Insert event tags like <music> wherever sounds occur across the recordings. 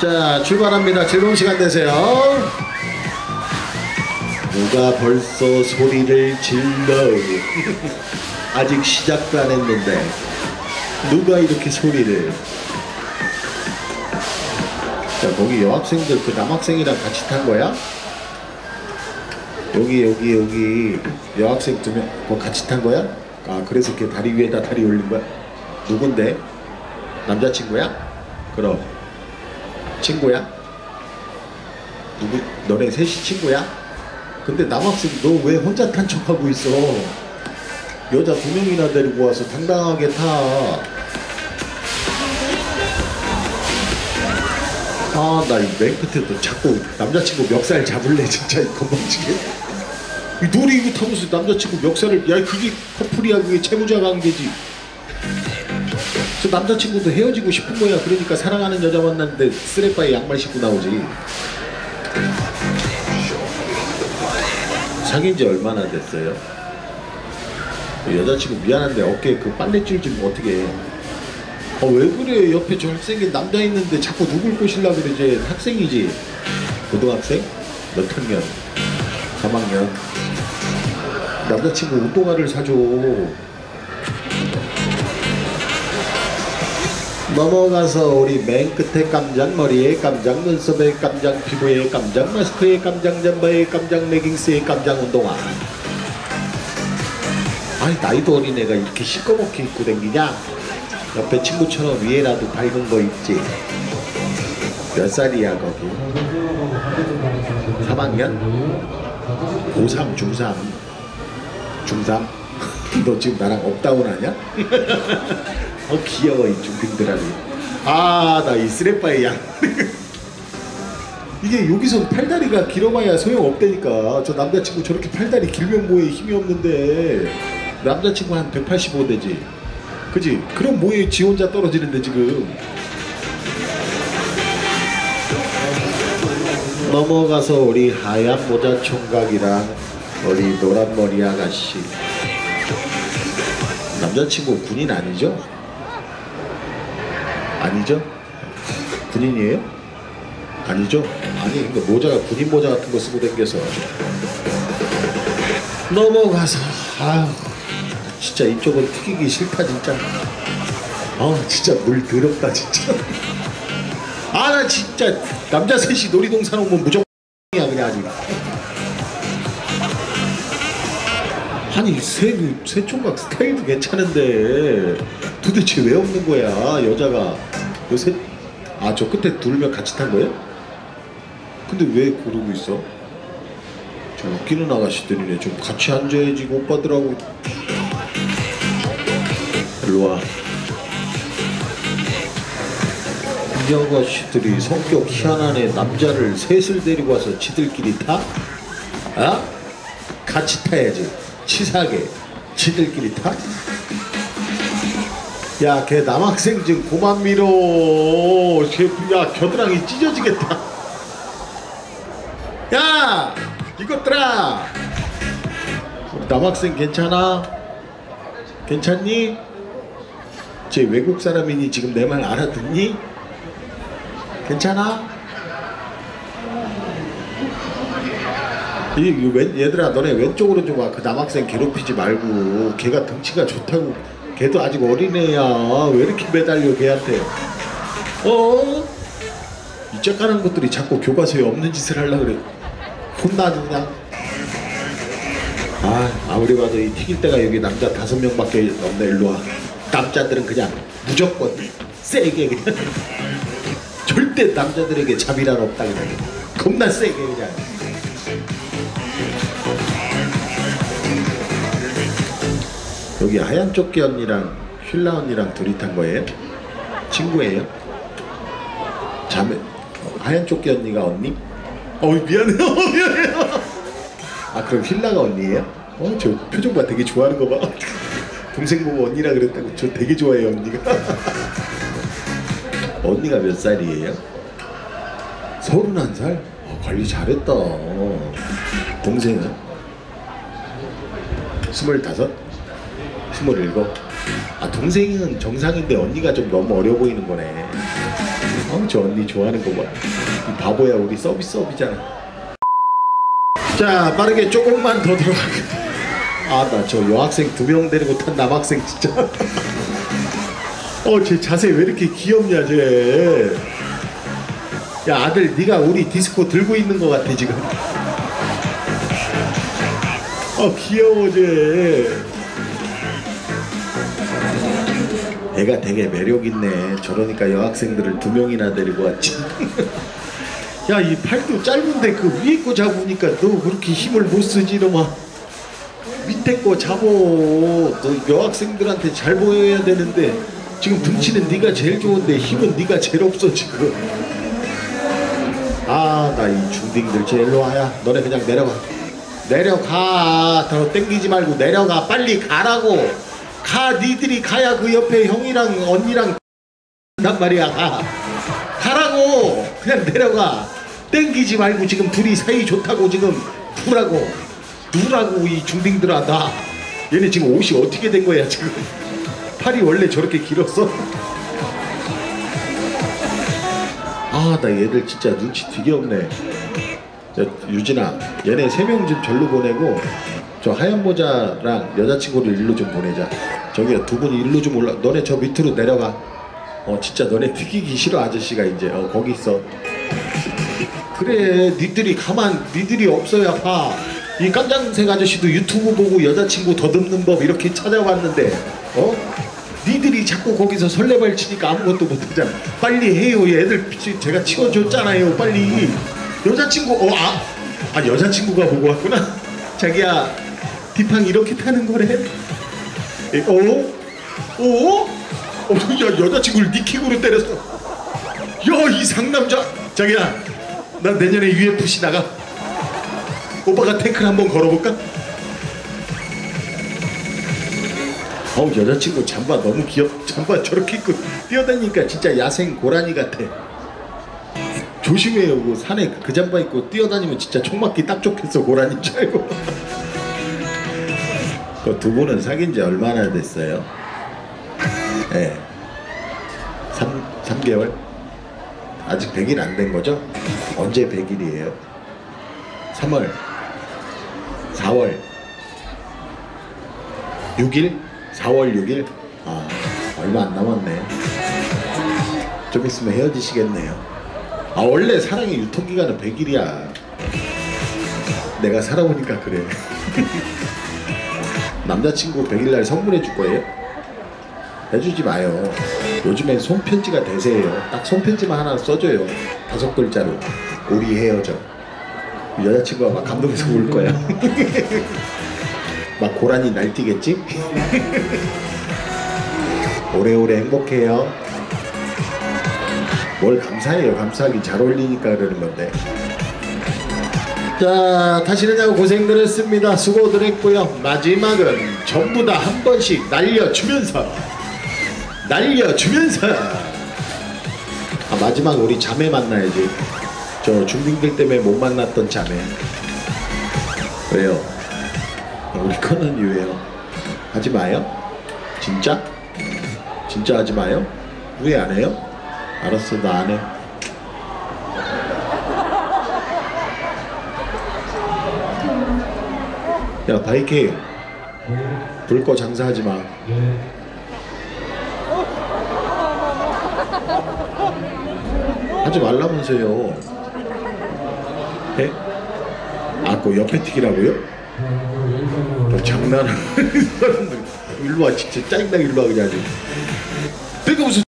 자 출발합니다. 즐거운 시간 되세요. 누가 벌써 소리를 질러 아직 시작도 안 했는데 누가 이렇게 소리를 자 거기 여학생들 그 남학생이랑 같이 탄 거야? 여기 여기 여기 여학생 두명 뭐 같이 탄 거야? 아 그래서 이렇게 다리 위에다 다리 올린 거야? 누군데? 남자친구야? 그럼 친구야? 누구 너네 셋이 친구야? 근데 남학생 너 왜 혼자 탄 척하고 있어? 여자 두 명이나 데리고 와서 당당하게 타. 아, 나이맨 끝에도 자꾸 남자친구 멱살 잡을래, 진짜, 이 건방지게. 이 놀이 이거 타면서 남자친구 멱살을, 야, 그게 커플이야, 그게 채무자 관계지. 저 남자친구도 헤어지고 싶은 거야. 그러니까 사랑하는 여자 만났는데 쓰레빠에 양말 신고 나오지. 사귄 지 얼마나 됐어요? 그 여자친구 미안한데 어깨에 그 빨래줄 좀 어떻게 해? 어, 왜 그래? 옆에 잘생긴 남자 있는데 자꾸 누굴 꼬실라 그러지? 학생이지? 고등학생? 몇 학년? 3학년? 남자친구 운동화를 사줘. 넘어가서 우리 맨 끝에 깜장, 머리에 깜장, 눈썹에 깜장, 피부에 깜장, 마스크에 깜장, 잠바에 깜장, 레깅스에 깜장 운동화. 아니 나이도 어린 애가 이렇게 시꺼멓게 입고 댕기냐? 옆에 친구처럼 위에라도 밝은 거 입지. 몇 살이야 거기? 3학년? 고3, 중3. 중3? 너 지금 나랑 up down 하냐? <laughs> 어 귀여워 이 중딩들아리 아나 이 쓰레빠의 양. <laughs> 이게 여기서 팔다리가 길어봐야 소용없다니까. 저 남자친구 저렇게 팔다리 길면 뭐해? 힘이 없는데. 남자친구 한 185 되지. 그지? 그럼 뭐해? 지 혼자 떨어지는데 지금. 넘어가서 우리 하얀 모자 총각이랑 우리 노란 머리 아가씨. 남자친구 군인 아니죠? 아니죠? 군인이에요? 아니죠? 아니 그러니까 모자가 군인 모자 같은 거 쓰고 댕겨서 넘어가서 아휴 진짜 이쪽은 튀기기 싫다 진짜 아 진짜 물 더럽다 진짜 아 나 진짜 남자 셋이 놀이동산 오면 무조건 이야 그냥 아직 아니 새, 새 총각 스타일도 괜찮은데 도대체 왜 없는 거야 여자가 요새 아 저 끝에 둘면 같이 탄 거예요? 근데 왜 그러고 있어? 저 웃기는 아가씨들이네 좀 같이 앉아야지 그 오빠들하고 일로와 이 아가씨들이 성격 희한한 애 남자를 셋을 데리고 와서 지들끼리 타? 아? 같이 타야지 치사하게 지들끼리 타? 야, 걔 남학생 좀 그만 밀어. 걔, 야, 겨드랑이 찢어지겠다. 야, 이것들아. 남학생 괜찮아? 괜찮니? 쟤 외국 사람이니 지금 내 말 알아듣니? 괜찮아? 이, 이 왼, 얘들아 너네 왼쪽으로 좀 와. 그 남학생 괴롭히지 말고. 걔가 덩치가 좋다고. 걔도 아직 어린애야. 왜 이렇게 매달려 걔한테? 어? 이 짝가는 것들이 자꾸 교과서에 없는 짓을 하려 그래. 혼나지 그냥. 아 아무리 봐도 이 튀길 때가 여기 남자 다섯 명밖에 없네. 일로와. 남자들은 그냥 무조건 세게 그냥. <laughs> 절대 남자들에게 자비란 없다 그냥. 겁나 세게 그냥 여기 하얀 조끼 언니랑 휠라 언니랑 둘이 탄 거예요? 친구예요? 자매 어, 하얀 조끼 언니가 언니? 어 미안해요 <laughs> 미안해요 아 그럼 휠라가 언니예요? 어 저 표정 봐 되게 좋아하는 거봐 <laughs> 동생 보고 언니라 그랬다고 저 되게 좋아해요 언니가 <laughs> 언니가 몇 살이에요? 서른한 살? 어, 관리 잘했다 동생은? 스물다섯? 스물일곱? 아 동생은 정상인데 언니가 좀 너무 어려 보이는 거네 어, 저 언니 좋아하는 거 봐. 이 바보야 우리 서비스업이잖아. 자 빠르게 조금만 더 들어가. 아나 저 여학생 두 명 데리고 탄 남학생 진짜. 어 쟤 자세 왜 이렇게 귀엽냐 쟤. 야 아들 네가 우리 디스코 들고 있는 것 같아 지금. 어 귀여워 쟤. 애가 되게 매력 있네. 저러니까 여학생들을 두 명이나 데리고 왔지. <laughs> 야 이 팔도 짧은데 그 위에 거 잡으니까 너 그렇게 힘을 못 쓰지 너마. 밑에 거 잡어. 너 여학생들한테 잘 보여야 되는데 지금 등치는 네가 제일 좋은데 힘은 네가 제일 없어 지금. 아 나 이 중딩들 제일로 와야 너네 그냥 내려가. 내려가. 더 땡기지 말고 내려가. 빨리 가라고. 가 니들이 가야 그 옆에 형이랑 언니랑 단 말이야 가. 가라고. 그냥 내려가. 땡기지 말고 지금 둘이 사이 좋다고 지금 두라고. 누라고 이 중딩들아 나. 얘네 지금 옷이 어떻게 된 거야 지금. 팔이 원래 저렇게 길었어? 아 나 얘들 진짜 눈치 되게 없네. 저 유진아 얘네 세 명 좀 절로 보내고 저 하얀 모자랑 여자친구를 일로 좀 보내자. 저기 두 분이 일로 좀 올라 너네 저 밑으로 내려가. 어 진짜 너네 튀기기 싫어 아저씨가 이제. 어 거기 있어. 그래 니들이 가만 니들이 없어야 봐 이 깜장색 아저씨도 유튜브 보고 여자친구 더듬는 법 이렇게 찾아왔는데 어? 니들이 자꾸 거기서 설레발 치니까 아무것도 못하잖아. 빨리 해요 치- 제가 치워줬잖아요 빨리. 여자친구 어 아, 아 여자친구가 보고 왔구나. 자기야 디팡 이렇게 타는 거래 에, 어? 어? 어? 야 여자친구를 니킥으로 때렸어 야 이 상남자 자기야 나 내년에 UFC 나가 오빠가 태클 한번 걸어볼까? 어우 여자친구 잠바 너무 귀엽 잠바 저렇게 입고 뛰어다니니까 진짜 야생 고라니 같아 조심해요 그 산에 그 잠바 입고 뛰어다니면 진짜 총 맞기 딱 좋겠어 고라니인 줄 알고 그 두 분은 사귄 지 얼마나 됐어요? 예. 네. 3, 3개월? 아직 100일 안 된 거죠? 언제 100일이에요? 3월 4월 6일? 4월 6일? 아 얼마 안 남았네 좀 있으면 헤어지시겠네요 아 원래 사랑의 유통기간은 100일이야 내가 살아보니까 그래 <laughs> 남자친구 100일날 선물해 줄 거예요? 해주지 마요. 요즘엔 손편지가 대세예요. 딱 손편지만 하나 써줘요. 다섯 글자로. 우리 헤어져. 여자친구가 막 감동해서 울 거야. <laughs> 막 고라니 날뛰겠지? <laughs> 오래오래 행복해요. 뭘 감사해요. 감사하기 잘 어울리니까 그러는 건데 자 다시는냐고 고생들 했습니다 수고들 했고요 마지막은 전부 다 한 번씩 날려주면서 날려주면서 아, 마지막 우리 자매 만나야지 저 중딩들 때문에 못 만났던 자매 왜요? 우리 커는 유예요 하지 마요? 진짜? 진짜 하지 마요? 후회 안 해요? 알았어 나 안 해. 야 바이킹 불꺼 장사하지 마. 하지 말라면서요. 해? 아, 그 옆에 튀기라고요? 너 장난하는 사람들 일로 와 진짜 짜증나게 일로 와 그냥. 내가 무슨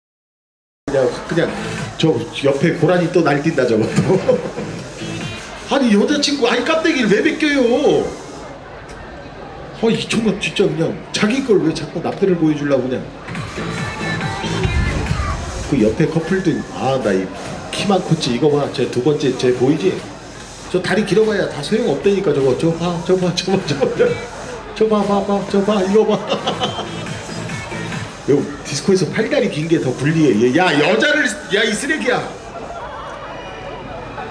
그냥 그냥 저 옆에 고라니 또 날뛴다 저거. <laughs> 아니 여자친구 아이 깜대기를 왜 베껴요? 아이 정말 진짜 그냥 자기 걸 왜 자꾸 남들을 보여주려고 그냥. 그 옆에 커플도 아 나 이 키만 컸지 이거 봐 제 두 번째 제 보이지? 저 다리 길어봐야 다 소용 없다니까 저거 저봐 저봐 저봐 저봐 저봐 봐 봐 저봐 이거 봐. <laughs> 요 디스코에서 팔다리 긴 게 더 불리해. 얘. 야 여자를 야 이 쓰레기야.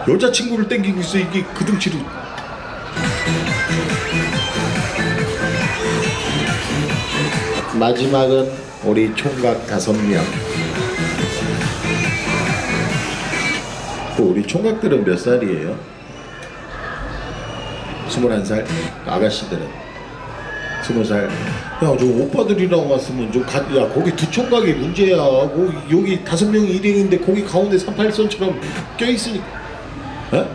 여자친구를 땡기고 있어 이게 그 등치로. 마지막은 우리 총각 다섯 명. 그 우리 총각들은 몇 살이에요? 21살? 아가씨들은 20살 야 저 오빠들이랑 왔으면 좀 가, 야 거기 두 총각이 문제야 뭐 여기 다섯 명이 일행인데 거기 가운데 38선처럼 껴있으니까 어?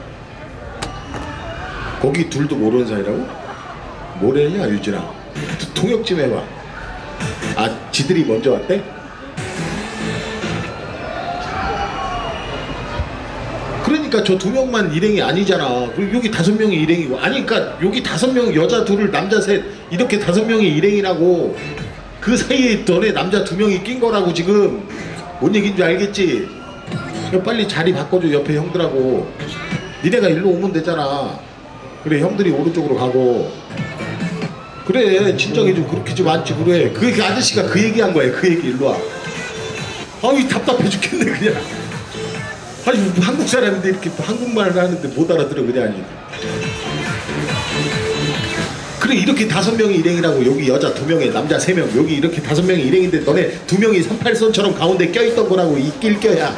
거기 둘도 모르는 사이라고? 뭐래냐 유진아 두- 통역 좀 해봐 아 지들이 먼저 왔대? 그러니까 저 두 명만 일행이 아니잖아. 그리고 여기 다섯 명이 일행이고. 아니, 그러니까 여기 다섯 명 여자 둘을 남자 셋 이렇게 다섯 명이 일행이라고. 그 사이에 너네 남자 두 명이 낀 거라고 지금 뭔 얘기인 줄 알겠지? 빨리 자리 바꿔줘 옆에 형들하고. 니네가 일로 오면 되잖아. 그래 형들이 오른쪽으로 가고. 그래 진정해 좀 그렇게 좀 앉지 그래. 그 아저씨가 그 얘기한 거야. 그 얘기 일로 와. 아이 답답해 죽겠네 그냥. 아니 뭐 한국 사람인데 이렇게 한국말을 하는데 못 알아들어 그냥 그래 이렇게 다섯 명이 일행이라고 여기 여자 두 명에 남자 세 명 여기 이렇게 다섯 명이 일행인데 너네 두 명이 38선처럼 가운데 껴있던 거라고 이낄 껴야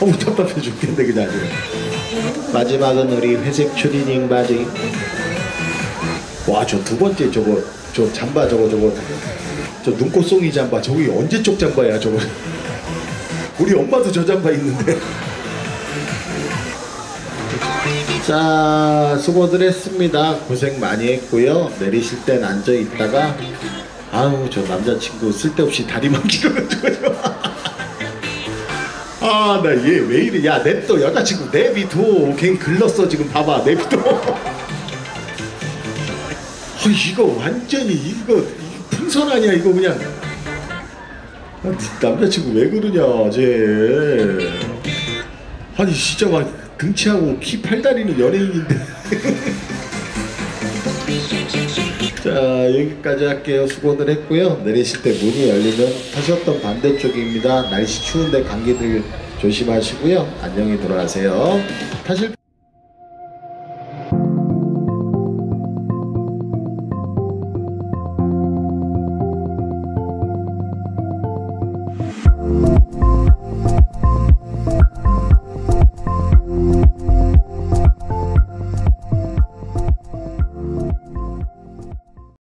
어우 답답해 죽겠네 그냥 마지막은 우리 회색 추리닝 바지 와 저 두 번째 저거 저 잠바 저거 저거 저 눈꽃송이 잠바 저기 언제 쪽 잠바야 저거 우리 엄마도 저 잠바 있는데. 자, 수고들 했습니다. 고생 많이 했고요. 내리실 땐 앉아 있다가 아우 저 남자친구 쓸데없이 다리만 길어가지고요. <laughs> 아, 나 얘 왜 이래? 야, 냅둬 여자친구 내비둬. 걔 글렀어 지금 봐봐 내비둬. 아, 이거 완전히 이거 풍선 아니야 이거 그냥. 아, 네 남자친구 왜 그러냐 쟤 아니 진짜 막 등치하고 키 팔다리는 연예인인데. <laughs> 자 여기까지 할게요. 수고들 했고요. 내리실 때 문이 열리면 타셨던 반대쪽입니다. 날씨 추운데 감기들 조심하시고요. 안녕히 돌아가세요. 타실